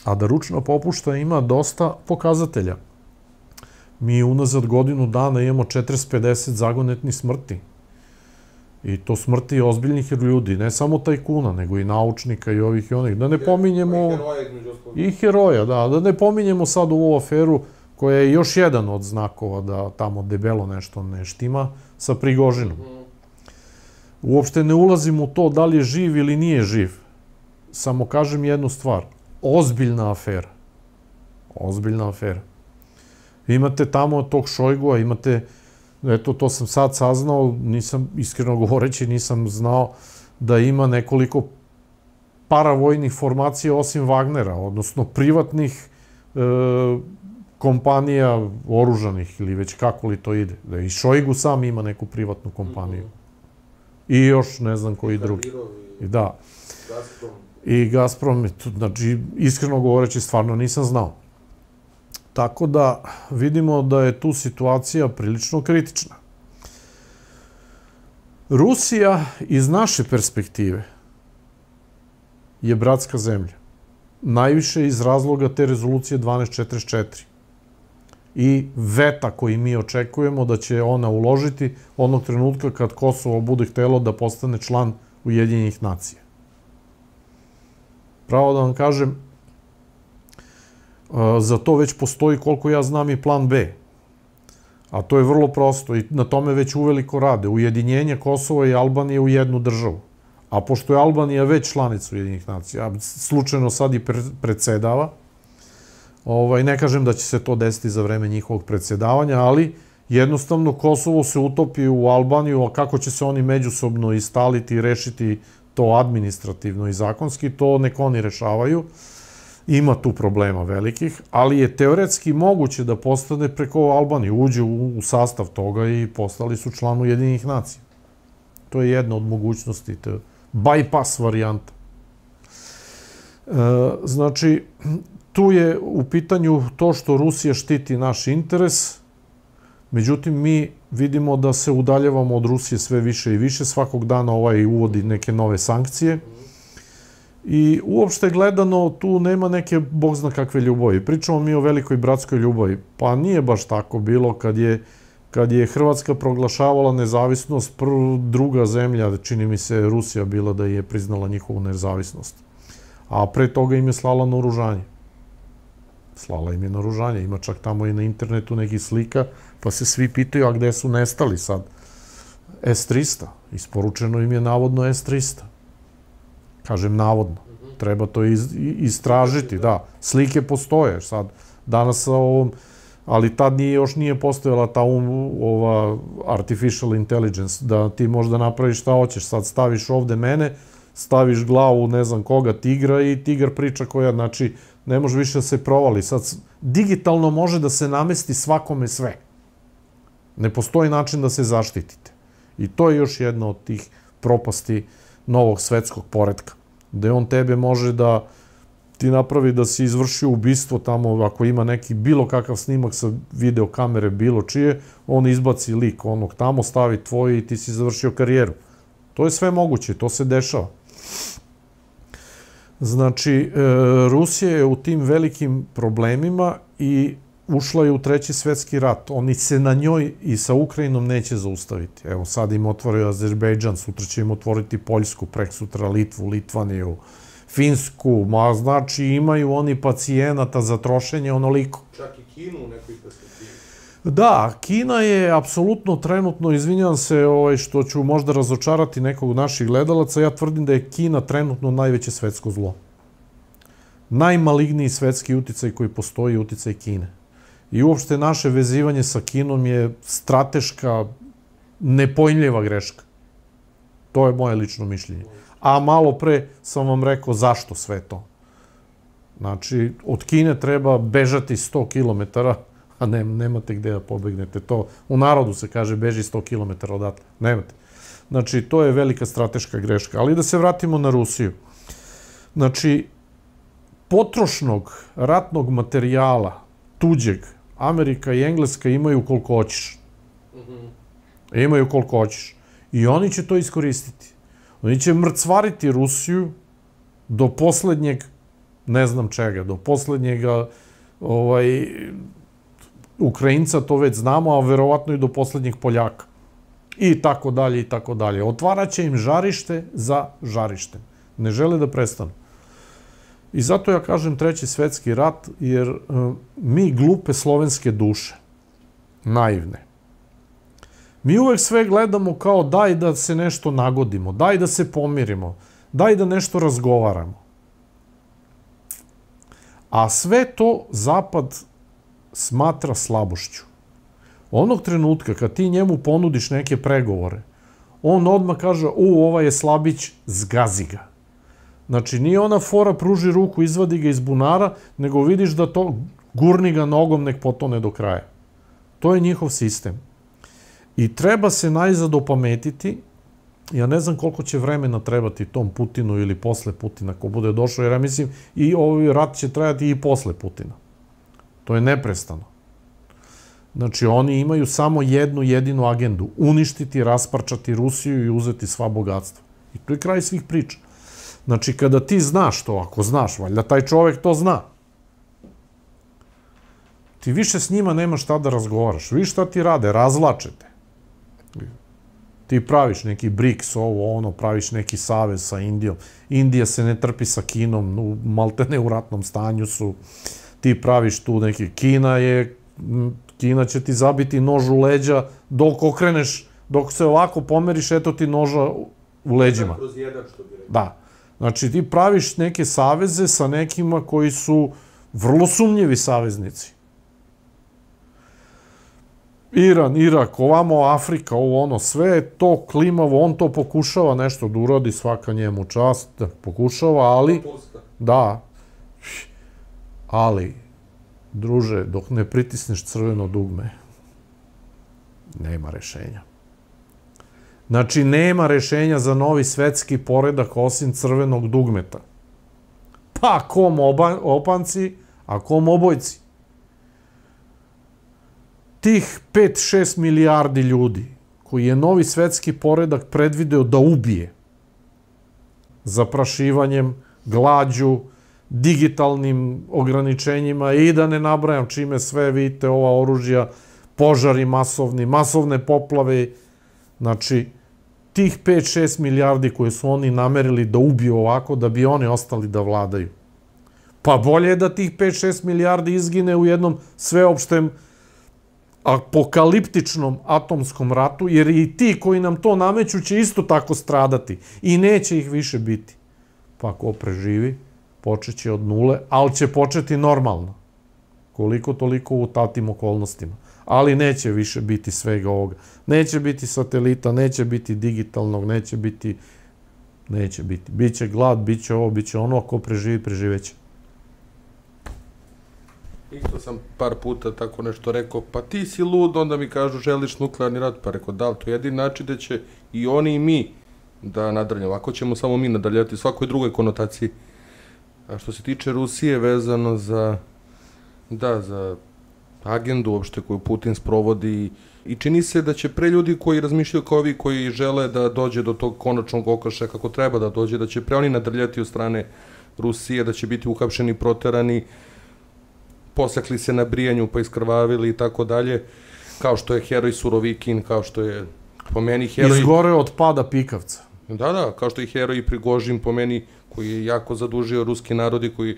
A da ručna popušta ima dosta pokazatelja. Mi unazad godinu dana imamo 40-50 zagonetni smrti. I to smrti ozbiljnih ljudi, ne samo tajkuna, nego i naučnika i ovih i onih. Da ne pominjemo... I heroja, da. Da ne pominjemo sad u ovu aferu koja je još jedan od znakova da tamo debelo nešto ne štima sa Prigožinom. Uopšte ne ulazim u to da li je živ ili nije živ. Samo kažem jednu stvar. Ozbiljna afera. Ozbiljna afera. Imate tamo tog Šojgua, imate Eto, to sam sad saznao, nisam, iskreno govoreći, nisam znao da ima nekoliko paravojnih formacija osim Wagnera, odnosno privatnih e, kompanija oružanih ili već kako li to ide. Da i Šojgu sam ima neku privatnu kompaniju. Mm -hmm. I još ne znam koji drugi. I da. Gazprom. I Gazprom, znači, iskreno govoreći, stvarno nisam znao. Tako da vidimo da je tu situacija prilično kritična. Rusija iz naše perspektive je bratska zemlja. Najviše iz razloga te rezolucije 1244 i veta koji mi očekujemo da će ona uložiti onog trenutka kad Kosovo bude htelo da postane član Ujedinjenih nacija. Pravo da vam kažem, za to već postoji, koliko ja znam, i plan B. A to je vrlo prosto i na tome već uveliko rade. Ujedinjenje Kosova i Albanije u jednu državu. A pošto je Albanija već članica Ujedinjenih nacija, a slučajno sad i predsedava, ovaj, ne kažem da će se to desiti za vreme njihovog predsedavanja, ali jednostavno Kosovo se utopi u Albaniju, a kako će se oni međusobno istaliti i rešiti to administrativno i zakonski, to nek oni rešavaju. Ima tu problema velikih, ali je teoretski moguće da postane preko Albanije, uđe u, u sastav toga i postali su član Ujedinih nacija. To je jedna od mogućnosti, to je bypass varijanta. E, znači, tu je u pitanju to što Rusija štiti naš interes, međutim mi vidimo da se udaljavamo od Rusije sve više i više, svakog dana ovaj uvodi neke nove sankcije i uopšte gledano tu nema neke, bog zna kakve ljubavi. Pričamo mi o velikoj bratskoj ljubavi, pa nije baš tako bilo kad je kad je Hrvatska proglašavala nezavisnost, prva druga zemlja, čini mi se Rusija bila da je priznala njihovu nezavisnost. A pre toga im je slala naoružanje. Slala im je naoružanje. Ima čak tamo i na internetu neki slika, pa se svi pitaju, a gde su nestali sad? S-300. Isporučeno im je navodno S-300. Kažem navodno. Treba to iz, istražiti, da. Slike postoje. Sad, danas sa ovom ali tad nije, još nije postojala ta um, ova artificial intelligence, da ti možda napraviš šta hoćeš, sad staviš ovde mene, staviš glavu ne znam koga tigra i tigar priča koja, znači, ne može više da se provali. Sad, digitalno može da se namesti svakome sve. Ne postoji način da se zaštitite. I to je još jedna od tih propasti novog svetskog poredka, gde on tebe može da ti napravi da si izvršio ubistvo tamo, ako ima neki bilo kakav snimak sa videokamere, bilo čije, on izbaci lik onog tamo, stavi tvoje i ti si završio karijeru. To je sve moguće, to se dešava. Znači, e, Rusija je u tim velikim problemima i ušla je u treći svetski rat. Oni se na njoj i sa Ukrajinom neće zaustaviti. Evo, sad im otvorio Azerbejdžan, sutra će im otvoriti Poljsku, prek sutra Litvu, Litvaniju, Finsku, ma znači imaju oni pacijenata za trošenje onoliko. Čak i Kinu u nekoj perspektivi. Da, Kina je apsolutno trenutno, izvinjam se ovaj, što ću možda razočarati nekog naših gledalaca, ja tvrdim da je Kina trenutno najveće svetsko zlo. Najmaligniji svetski uticaj koji postoji je uticaj Kine. I uopšte naše vezivanje sa Kinom je strateška, nepojmljiva greška. To je moje lično mišljenje a malo pre sam vam rekao zašto sve to. Znači, od Kine treba bežati 100 km, a ne, nemate gde da pobegnete. To u narodu se kaže beži 100 km odatle. Nemate. Znači, to je velika strateška greška. Ali da se vratimo na Rusiju. Znači, potrošnog ratnog materijala, tuđeg, Amerika i Engleska imaju koliko hoćeš. -hmm. Imaju koliko hoćeš. I oni će to iskoristiti. Oni će mrcvariti Rusiju do poslednjeg, ne znam čega, do poslednjega ovaj, Ukrajinca, to već znamo, a verovatno i do poslednjeg Poljaka. I tako dalje, i tako dalje. Otvaraće im žarište za žarištem. Ne žele da prestanu. I zato ja kažem treći svetski rat, jer uh, mi glupe slovenske duše, naivne, Mi uvek sve gledamo kao daj da se nešto nagodimo, daj da se pomirimo, daj da nešto razgovaramo. A sve to Zapad smatra slabošću. Onog trenutka kad ti njemu ponudiš neke pregovore, on odmah kaže, u, ovaj je slabić, zgazi ga. Znači, nije ona fora pruži ruku, izvadi ga iz bunara, nego vidiš da to gurni ga nogom, nek potone do kraja. To je njihov sistem. I treba se najzad opametiti, ja ne znam koliko će vremena trebati tom Putinu ili posle Putina, ko bude došao, jer ja mislim i ovaj rat će trajati i posle Putina. To je neprestano. Znači, oni imaju samo jednu jedinu agendu. Uništiti, rasparčati Rusiju i uzeti sva bogatstva. I to je kraj svih priča. Znači, kada ti znaš to, ako znaš, valjda taj čovek to zna, ti više s njima nemaš šta da razgovaraš. Vi šta ti rade? Razlačete. Ti praviš neki BRICS, ovo, ono, praviš neki savez sa Indijom. Indija se ne trpi sa Kinom, malte ne u ratnom stanju su. Ti praviš tu neki, Kina je, Kina će ti zabiti nož u leđa dok okreneš, dok se ovako pomeriš, eto ti noža u leđima. Kroz jedan, što bi rekao. Da. Znači, ti praviš neke saveze sa nekima koji su vrlo sumnjivi saveznici. Iran, Irak, ovamo Afrika, ovo ono, sve je to klimavo, on to pokušava nešto da uradi, svaka njemu čast, da pokušava, ali, da, ali, druže, dok ne pritisneš crveno dugme, nema rešenja. Znači, nema rešenja za novi svetski poredak osim crvenog dugmeta. Pa, kom oba, opanci, a kom obojci? Tih 5-6 milijardi ljudi koji je novi svetski poredak predvideo da ubije zaprašivanjem, glađu, digitalnim ograničenjima i da ne nabrajam čime sve vidite ova oružja, požari masovni, masovne poplave, znači tih 5-6 milijardi koje su oni namerili da ubiju ovako, da bi oni ostali da vladaju. Pa bolje je da tih 5-6 milijardi izgine u jednom sveopštem apokaliptičnom atomskom ratu, jer i ti koji nam to nameću će isto tako stradati i neće ih više biti. Pa ko preživi, počeće od nule, ali će početi normalno. Koliko toliko u tatim okolnostima. Ali neće više biti svega ovoga. Neće biti satelita, neće biti digitalnog, neće biti... Neće biti. Biće glad, biće ovo, biće ono, ako preživi, preživeće. Isto sam par puta tako nešto rekao, pa ti si lud, onda mi kažu želiš nuklearni rat, pa rekao da, to je jedin način da će i oni i mi da nadrljamo. Ovako ćemo samo mi nadrljati svakoj drugoj konotaciji. A što se tiče Rusije vezano za, da, za agendu uopšte koju Putin sprovodi i čini se da će pre ljudi koji razmišljaju kao ovi koji žele da dođe do tog konačnog okaša kako treba da dođe, da će pre oni nadrljati od strane Rusije, da će biti uhapšeni, proterani, posekli se na brijanju pa iskrvavili i tako dalje, kao što je heroj Surovikin, kao što je po meni heroj... Izgore od pada pikavca. Da, da, kao što je heroj Prigožin po meni, koji je jako zadužio ruski narod i koji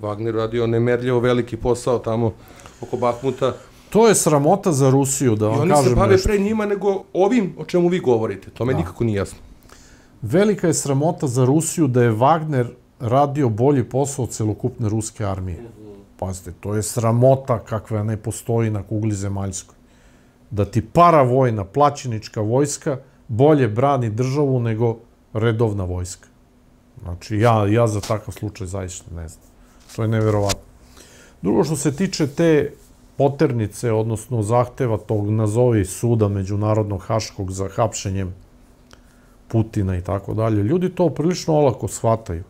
Wagner radio nemerljivo veliki posao tamo oko Bahmuta. To je sramota za Rusiju, da vam kažem nešto. oni se bave pre njima nego ovim o čemu vi govorite. To me da. nikako nije jasno. Velika je sramota za Rusiju da je Wagner radio bolji posao od celokupne ruske armije. Pazite, to je sramota kakva ne postoji na kugli zemaljskoj. Da ti paravojna, plaćenička vojska bolje brani državu nego redovna vojska. Znači, ja, ja za takav slučaj zaista ne znam. To je neverovatno. Drugo što se tiče te poternice, odnosno zahteva tog nazovi suda Međunarodnog haškog za hapšenjem Putina i tako dalje, ljudi to prilično olako shvataju.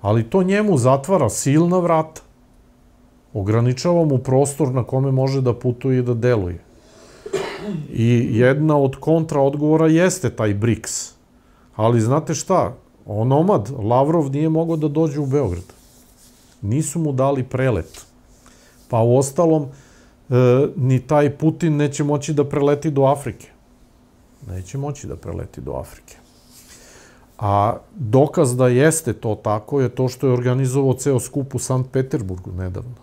Ali to njemu zatvara silna vrata ograničava mu prostor na kome može da putuje i da deluje. I jedna od kontraodgovora jeste taj BRICS. Ali znate šta? Onomad, Lavrov nije mogao da dođe u Beograd. Nisu mu dali prelet. Pa u ostalom, e, ni taj Putin neće moći da preleti do Afrike. Neće moći da preleti do Afrike. A dokaz da jeste to tako je to što je organizovao ceo skup u Sankt Peterburgu nedavno.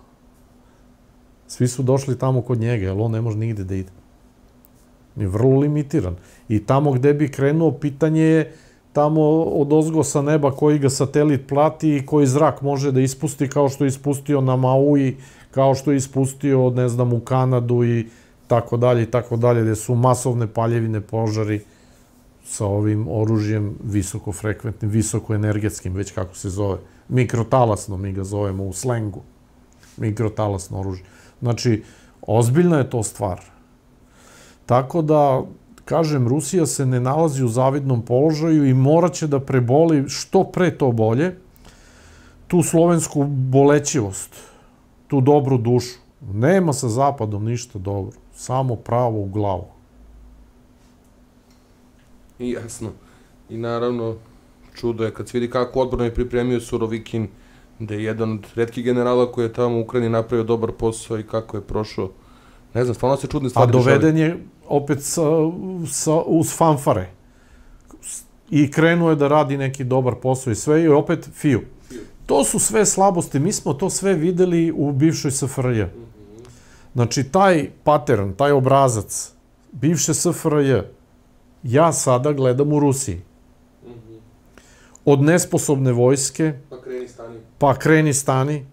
Svi su došli tamo kod njega, jer on ne može nigde da ide. Je vrlo limitiran. I tamo gde bi krenuo, pitanje je tamo od ozgo sa neba koji ga satelit plati i koji zrak može da ispusti kao što je ispustio na Maui, kao što je ispustio, ne znam, u Kanadu i tako dalje i tako dalje, gde su masovne paljevine požari sa ovim oružjem visokofrekventnim, visokoenergetskim, već kako se zove, mikrotalasno mi ga zovemo u slengu, mikrotalasno oružje. Znači, ozbiljna je to stvar. Tako da, kažem, Rusija se ne nalazi u zavidnom položaju i morat će da preboli što pre to bolje tu slovensku bolećivost, tu dobru dušu. Nema sa Zapadom ništa dobro, samo pravo u glavu. I jasno. I naravno, čudo je kad se vidi kako odbrano je pripremio Surovikin, da je jedan od redkih generala koji je tamo u Ukrajini napravio dobar posao i kako je prošao. Ne znam, stvarno se čudne stvari A doveden je opet sa, sa, uz fanfare. I krenuo je da radi neki dobar posao i sve i opet fiju. To su sve slabosti. Mi smo to sve videli u bivšoj SFRJ. Znači, taj pattern, taj obrazac bivše SFRJ, ja sada gledam u Rusiji. Od nesposobne vojske, pa kreni stani, pa kreni stani,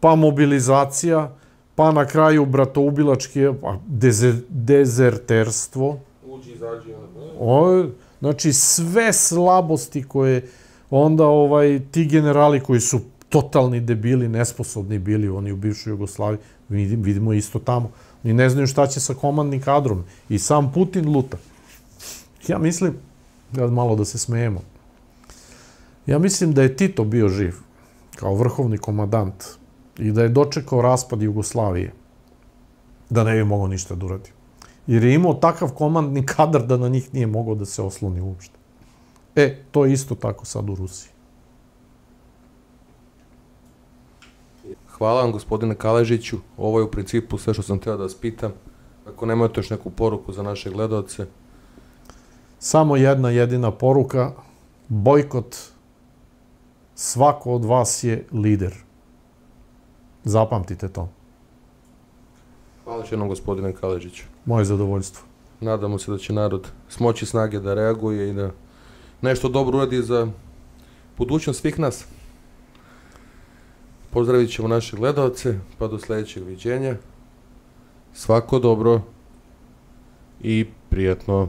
pa mobilizacija, pa na kraju bratoubilački pa dezer, dezerterstvo. Uđi, izađi. O, znači sve slabosti koje onda ovaj ti generali koji su totalni debili, nesposobni bili oni u bivšoj Jugoslaviji, vidimo, vidimo isto tamo. Oni ne znaju šta će sa komandnim kadrom. I sam Putin luta. Ja mislim, ja malo da se smejemo, ja mislim da je Tito bio živ kao vrhovni komadant i da je dočekao raspad Jugoslavije, da ne bi mogao ništa da uradi. Jer je imao takav komandni kadar da na njih nije mogao da se osloni uopšte. E, to je isto tako sad u Rusiji. Hvala vam, gospodine Kaležiću. Ovo je u principu sve što sam teo da vas pitam. Ako nemate još neku poruku za naše gledalce. Samo jedna jedina poruka. Bojkot. Svako od vas je lider. Zapamtite to. Hvala još jednom, gospodine Kaležiću. Moje zadovoljstvo. Nadamo se da će narod smoći snage da reaguje i da nešto dobro uradi za budućnost svih nas. Pozdravit ćemo naše gledalce, pa do sledećeg viđenja. Svako dobro i prijatno.